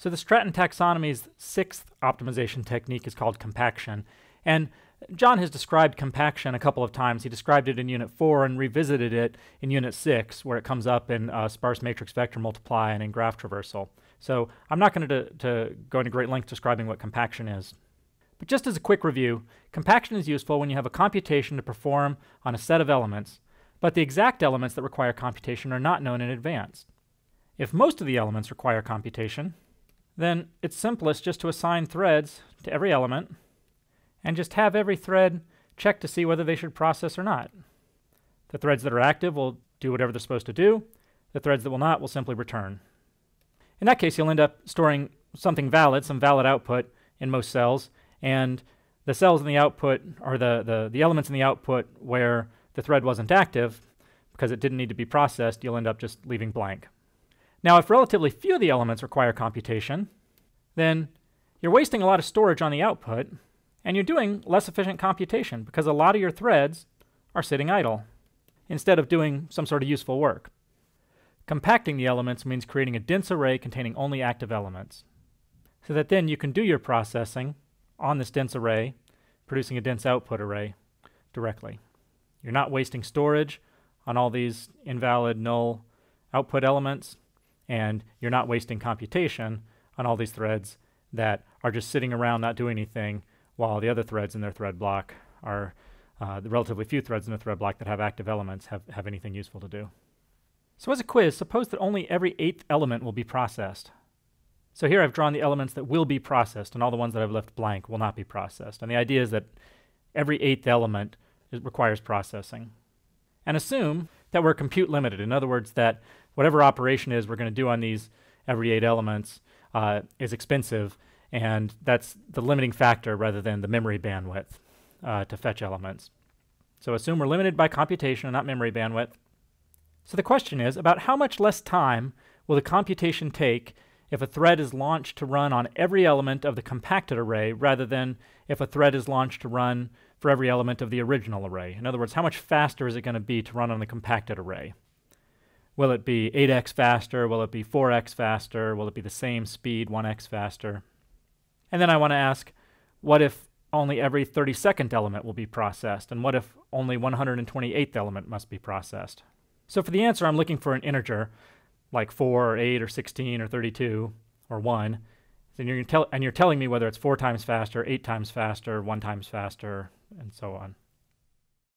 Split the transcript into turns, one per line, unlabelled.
So the Stratton taxonomy's sixth optimization technique is called compaction. And John has described compaction a couple of times. He described it in Unit 4 and revisited it in Unit 6, where it comes up in uh, sparse matrix vector multiply and in graph traversal. So I'm not going to, to go into great length describing what compaction is. But just as a quick review, compaction is useful when you have a computation to perform on a set of elements, but the exact elements that require computation are not known in advance. If most of the elements require computation, then it's simplest just to assign threads to every element and just have every thread check to see whether they should process or not. The threads that are active will do whatever they're supposed to do. The threads that will not will simply return. In that case, you'll end up storing something valid, some valid output in most cells, and the cells in the output, or the, the, the elements in the output where the thread wasn't active, because it didn't need to be processed, you'll end up just leaving blank. Now, if relatively few of the elements require computation, then you're wasting a lot of storage on the output, and you're doing less efficient computation because a lot of your threads are sitting idle instead of doing some sort of useful work. Compacting the elements means creating a dense array containing only active elements, so that then you can do your processing on this dense array, producing a dense output array directly. You're not wasting storage on all these invalid null output elements and you're not wasting computation on all these threads that are just sitting around not doing anything while the other threads in their thread block are uh, the relatively few threads in the thread block that have active elements have, have anything useful to do. So as a quiz, suppose that only every eighth element will be processed. So here I've drawn the elements that will be processed, and all the ones that I've left blank will not be processed. And the idea is that every eighth element requires processing. And assume that we're compute limited. In other words, that whatever operation is we're going to do on these every eight elements uh, is expensive, and that's the limiting factor rather than the memory bandwidth uh, to fetch elements. So assume we're limited by computation and not memory bandwidth. So the question is, about how much less time will the computation take if a thread is launched to run on every element of the compacted array rather than if a thread is launched to run for every element of the original array? In other words, how much faster is it going to be to run on the compacted array? Will it be 8x faster? Will it be 4x faster? Will it be the same speed, 1x faster? And then I want to ask, what if only every 32nd element will be processed? And what if only 128th element must be processed? So for the answer, I'm looking for an integer, like 4 or 8 or 16 or 32 or 1. And you're, tell- and you're telling me whether it's 4 times faster, 8 times faster, 1 times faster, and so on.